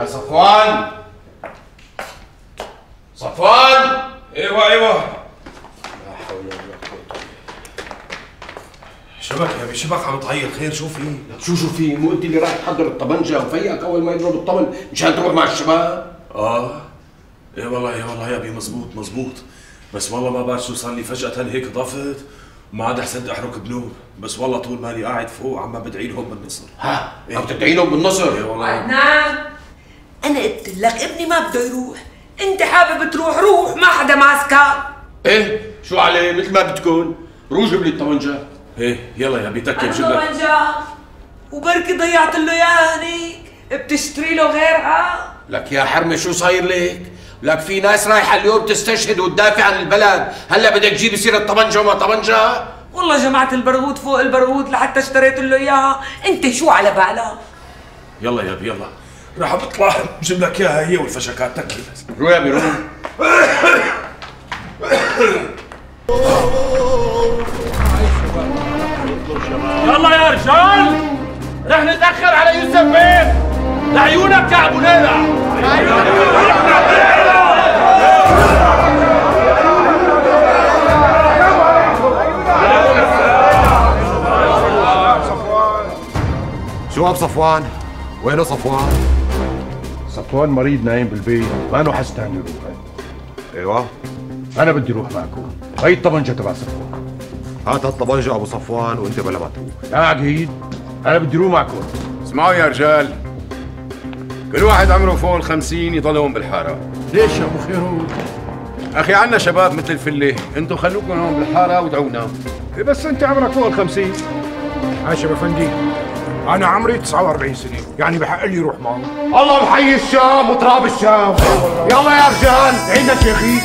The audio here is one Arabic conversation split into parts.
يا صفوان! صفوان! أيوه أيوه. لا حول ولا قوة شبك يا أبي شبك عم تعيط خير. شو في؟ شو شو في. مو أنت اللي راح تحضر الطبنجة وفيقك أول ما يضرب الطبل مشان تروح مع الشباب. آه. إيه والله إيه والله يا أبي. مزبوط مزبوط. بس والله ما بعرف شو صار لي. فجأة هيك ضفت ما عاد حسنت أحرك بنوب بس والله طول مالي قاعد فوق عم بدعي لهم بالنصر. ها؟ عم تدعي لهم بالنصر؟ إيه والله. عدنان! أنا قلت لك ابني ما بده يروح. أنت حابب تروح؟ روح. ما حدا ماسكك. إيه؟ شو عليه؟ مثل ما بتكون. روح جيب لي الطبنجة إيه يلا يا ابي تكي بجيب لك. طبنجة وبركي ضيعت له اياها هنيك بتشتري له غيرها. لك يا حرمة شو صاير لك لك في ناس رايحة اليوم تستشهد وتدافع عن البلد. هلا بدك تجيب سيرة طبنجة وما طبنجة والله جمعت البرغوث فوق البرغوث لحتى اشتريت له إياها. أنت شو على بالك؟ يلا يا ابي يلا. راح بطلع بجيب لك إياها هي والفشكات تكي بس روح يا ابي روح يلا يا رجال رح نتأخر على يوسف بيه لعيونك يا أبو ليلى شو أب صفوان؟ وينه صفوان؟ صفوان مريض نايم بالبيت. ما انه حستنى يروح أيوه. أنا بدي أروح معكم. هي الطبنجة تبع صفوان. هات الطبنجة أبو صفوان وأنت بلا ما تروح. لا عقيد أنا بدي أروح معكم. اسمعوا يا رجال. كل واحد عمره فوق الخمسين يضل هون بالحارة. ليش يا أبو خيرون؟ أخي عنا شباب مثل الفلة. أنتوا خلوكم هون بالحارة ودعونا. إيه بس أنت عمرك فوق الخمسين. عاشر افندي أنا عمري 49 سنة. يعني بحق لي روح معه الله محيي الشام وتراب الشام. يلا يا رجال عينا شيخي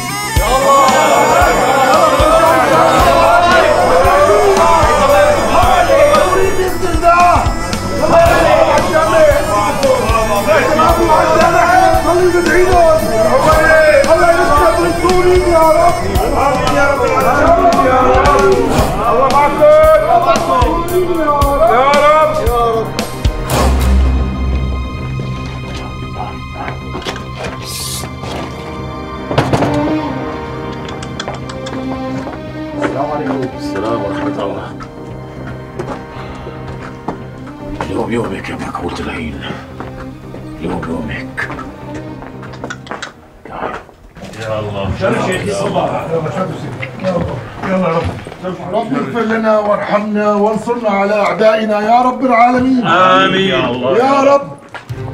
السلام ورحمة الله. اليوم يومك يا مكعوت العين. اليوم يومك. رب. اغفر لنا وارحمنا وانصرنا على أعدائنا يا رب العالمين. آمين. يا رب.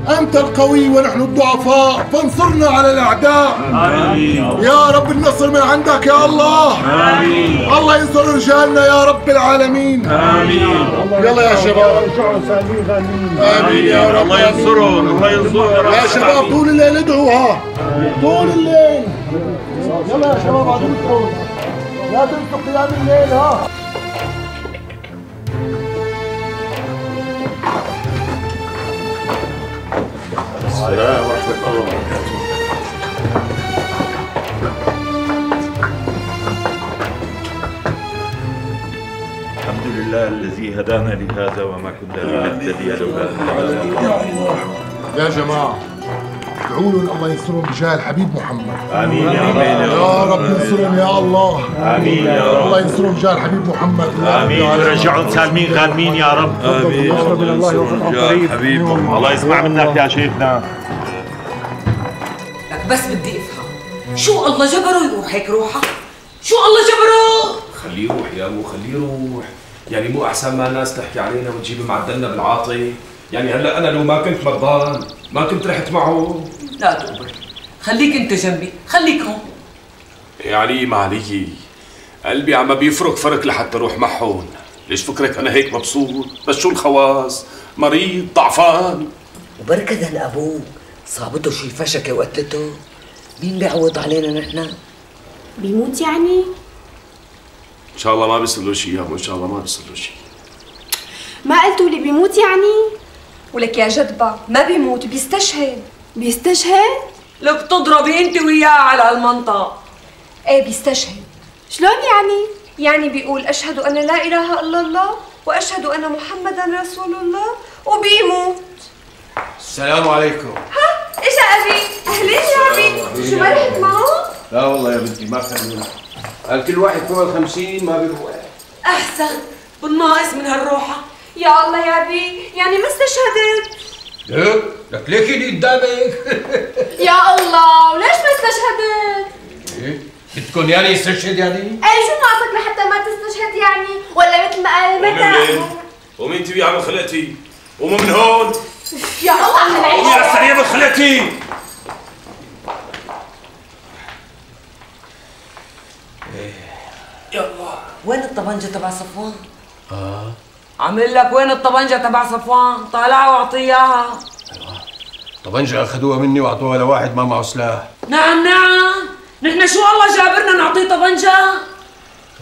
أنت القوي ونحن الضعفاء فانصرنا على الأعداء. آمين. يا رب النصر من عندك يا الله. آمين. الله ينصر رجالنا يا رب العالمين. آمين. يلا يا شباب. آمين يا رب. الله ينصرهم الله ينصرهم يا شباب طول الليل ادعوا ها طول الليل. يلا يا شباب عدوكم لا تنسوا قيام الليل ها. السلام ورحمة الله وبركاته. الحمد لله الذي هدانا لهذا وما كنا لنهتدي لولا. أن هدانا الله يا جماعة. ادعوا لهم الله ينصرهم بجاه الحبيب محمد. آمين يا رب. يا رب انصرهم يا الله. آمين يا رب. الله ينصرهم بجاه الحبيب محمد. آمين. ورجعهم سالمين غانمين يا رب. آمين. من الله وفتح قريب الله يسمع منك يا شيخنا. لك بس بدي افهم. شو الله جبره يروح هيك روحه؟ شو الله جبره؟ خليه يروح يا مو خليه يروح. يعني مو أحسن ما الناس تحكي علينا وتجيب معدلنا بالعاطي. يعني هلا أنا لو ما كنت مرضان ما كنت رحت معه. لا تقبل خليك انت جنبي خليك هون. يعني معلي قلبي عم بيفرك فرك لحتى أروح معهم ليش فكرك أنا هيك مبسوط؟ بس شو الخواص؟ مريض ضعفان. وبركة أبوك صابته شي فشكة وقتلته. مين بيعوض علينا نحن؟ بيموت يعني؟ إن شاء الله ما بيصير له شيء يا أبو إن شاء الله ما بيصير له شيء ما قلتوا لي بيموت يعني؟ ولك يا جدبة ما بيموت بيستشهد. بيستشهد؟ لك تضربي انت وياه على المنطقة. إيه بيستشهد؟ شلون يعني؟ يعني بيقول أشهد أن لا إله إلا الله وأشهد أن محمدا رسول الله وبيموت. السلام عليكم. اجا أبي؟ أهلين يا أبي؟ شو ما رحت معه؟ لا والله يا بنتي ما خلونا قال كل واحد فوق ال 50 ما بيروح؟ أحسن بالناقص من هالروحة. يا الله يا أبي يعني ما استشهدت. لك لك ليك اللي قدامك يا الله وليش ما استشهدت؟ إيه؟ بدكم يعني يستشهد يعني؟ اي شو ناقصك لحتى ما تستشهد يعني؟ ولا مثل ما قال وين؟ ومين انت يا عم خلقتي؟ ومن هون؟ يا الله عم ومين نعيش السريع من خلقتي؟ وين الطبنجه تبع صفوان؟ آه عامل لك وين الطبنجة تبع صفوان؟ طالعها واعطيه إياها. طبنجة أخذوها مني وأعطوها لواحد ما معه سلاح. نعم نعم. نحن شو الله جابرنا نعطيه طبنجة؟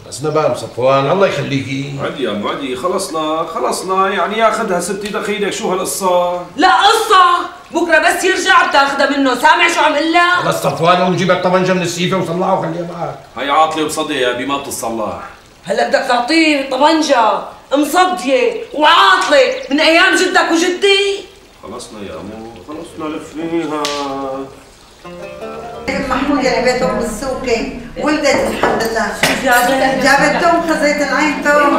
بس نبام صفوان الله يخليكي عدي يا ام عدي خلصنا خلصنا. يعني ياخذها ستي دخيلك شو هالقصة؟ لا قصة. بكرة بس يرجع بتاخذها منه. سامع شو عم قل لك؟ بس صفوان قوم جيب الطبنجة من السيفة وطلعها وخليها معك. هي عاطلة وبصدي يا ابي ما بتتصلح. هلا بدك تعطيه طبنجة. مصديه وعاطلة من أيام جدك وجدي. خلصنا يا امو خلصنا لفيها محمود اللي بيتهم بالسوقة ولدت الحمد لله جابت جابت توم خزيت العين توم.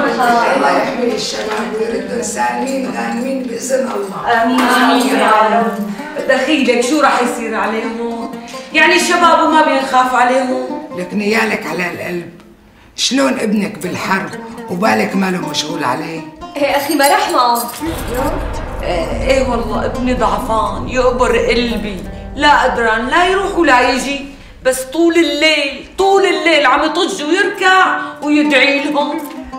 الله يحمي الشباب ويردهم. سالمين غانمين بإذن الله. آمين. آمين يا رب. دخيلك شو راح يصير عليهم؟ يعني الشباب وما بينخاف عليهم؟ لك نيالك على القلب. شلون ابنك بالحرب وبالك ماله مشغول عليه؟ إيه أخي ما رح معه. إيه إيه والله ابني ضعفان يقبر قلبي. لا قدران لا يروح ولا يجي. بس طول الليل طول الليل عم يطج ويركع ويدعي لهم.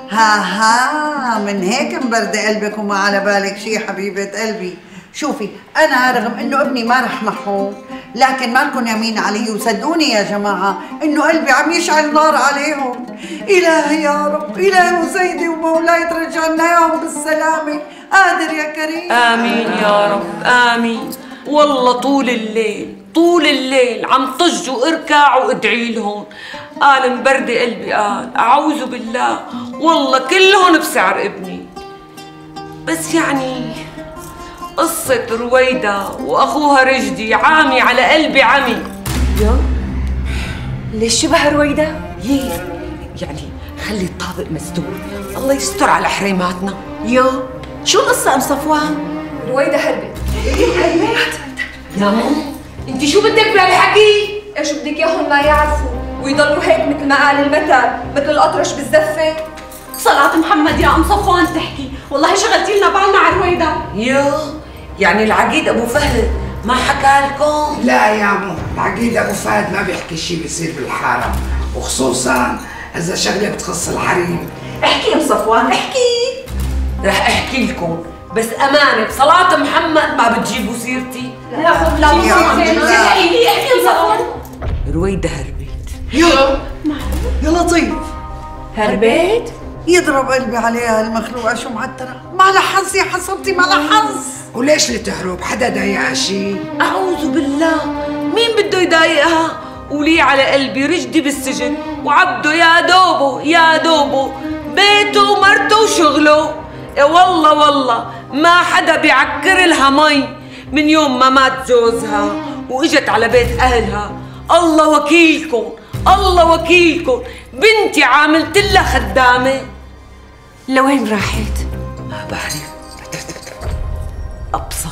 ها ها من هيك مبرد قلبك وما على بالك شي حبيبة قلبي. شوفي أنا رغم إنه ابني ما رح معهم لكن مالكم يمين علي وصدقوني يا جماعة إنه قلبي عم يشعل نار عليهم. إلهي يا رب إلهي وسيدي ومولاي ترجعنا إياهم بالسلامة. قادر يا كريم. آمين يا رب آمين. والله طول الليل طول الليل عم طج واركع وادعي لهم. قال مبردي قلبي قال أعوذ بالله. والله كلهم بسعر ابني. بس يعني قصة رويدة وأخوها رشدي عامي على قلبي عمي. يا ليش شبه رويدة؟ يي يعني خلي الطابق مسدود. الله يستر على حريماتنا. يو شو القصة أم صفوان؟ رويدة هربت يا ماما. انت شو بدك بهالحكي؟ إيش بدك إياهم ما يعرفوا؟ ويضلوا هيك مثل ما قال المثل مثل الأطرش بالزفة. صلاة محمد يا أم صفوان تحكي. والله شغلتي لنا بالنا على رويدا يو يعني العقيد أبو فهد ما حكى لكم؟ لا يا عمو العقيد أبو فهد ما بيحكي شيء بيصير بالحاره وخصوصا إذا شغله بتخص الحريم. احكي ام صفوان احكي. رح احكي لكم بس أمانة بصلاة محمد ما بتجيبوا سيرتي لا خذ لا يا. احكي ام صفوان رويدة هربت يا يا لطيف هربت؟ يضرب قلبي عليها المخلوقة شو معترة؟ ما لها حظ يا حسرتي ما لها حظ. وليش لتهرب حدا ضايقها شيء أعوذ بالله. مين بده يضايقها؟ ولي على قلبي رجدي بالسجن. وعبده يا دوبه يا دوبه. بيته ومرته وشغله. يا والله والله. ما حدا بيعكر لها مي. من يوم ما مات جوزها وإجت على بيت أهلها. الله وكيلكم. الله وكيلكم. بنتي عاملت لها خدامة. لوين راحت؟ ما بعرف أبصى.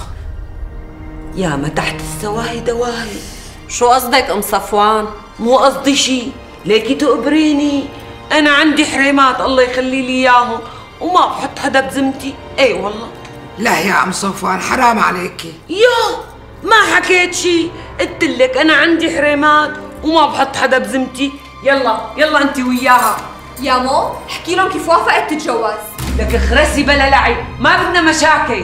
يا ما تحت السواهي دواهي. شو قصدك أم صفوان؟ مو قصدي شي. ليكي تقبريني؟ أنا عندي حريمات الله يخلي لي إياهم. وما بحط حدا بذمتي إي والله. لا يا أم صفوان حرام عليكي. يا! ما حكيت شي. قلت لك أنا عندي حريمات. وما بحط حدا بذمتي يلا يلا أنت وياها. يا مو احكي لهم كيف وافقت تتجوز. لك اخرسي بلا لعب. ما بدنا مشاكل.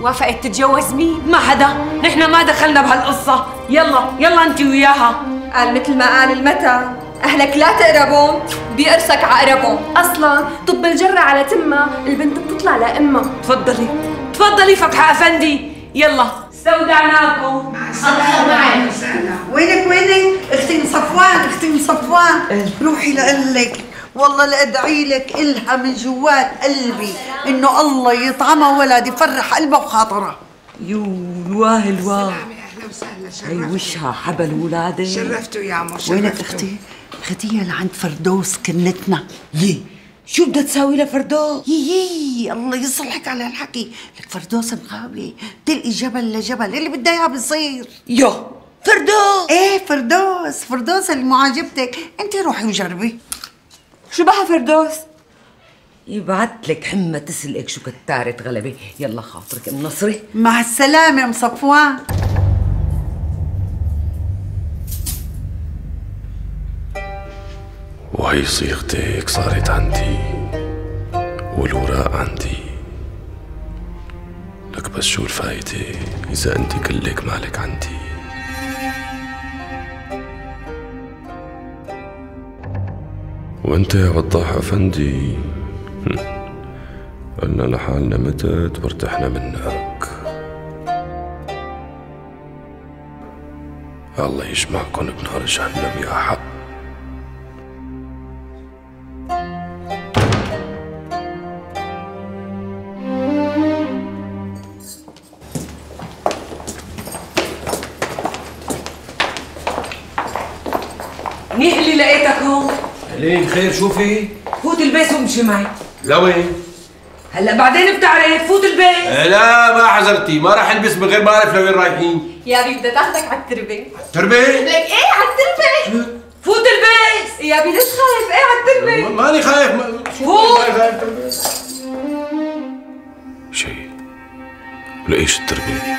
وافقت تتجوز مين؟ ما حدا. نحن ما دخلنا بهالقصة. يلا يلا انت وياها. قال مثل ما قال المثل أهلك لا تقربهم بيقرصك عقربهم أصلا طب الجرة على تمها. البنت بتطلع لأمها. تفضلي. تفضلي فتحة أفندي. يلا. استودعناكم وينك وينك؟ أختي صفوان أختي صفوان. روحي لقلك والله لأدعي لك إلها من جوات قلبي. إنه الله يطعمها ولد يفرح قلبها وخاطرها. يو الواه الواه. وسهلا. هي وشها حبل ولادي. شرفتوا يا عمر وينك شرفتوا. أختي؟ خديها لعند فردوس كنتنا. يي. شو بدها تساوي لفردوس؟ يي الله يصلحك على الحكي لك فردوس مخاوي تلقي جبل لجبل اللي بدها اياه بصير يو فردوس. إيه فردوس. فردوس اللي معجبتك أنت روحي وجربي. شو بها فردوس؟ يبعت لك حمى تسلقك شو كتارة غلبة. يلا خاطرك ام نصري مع السلامة ام صفوان وهي صيغتك صارت عندي والوراق عندي. لك بس شو الفايدة إذا أنت كلك مالك عندي؟ وأنت يا وضاح أفندي. قلنا لحالنا متت وارتحنا منك. الله يجمعكن بنار جهنم يا حق. لين خير شو في؟ فوت البيت وامشي معي لوين؟ هلا بعدين بتعرف فوت البيت إيه لا ما حذرتي ما راح البس من غير ما اعرف لوين رايحين يا بي بدها تاخدك على التربة تربي؟ لك إيه على التربة فوت البيت يا بي ليش خايف إيه على التربة ماني خايف ما- شو فوت. ماني خايف تربي؟ شيء لإيش التربية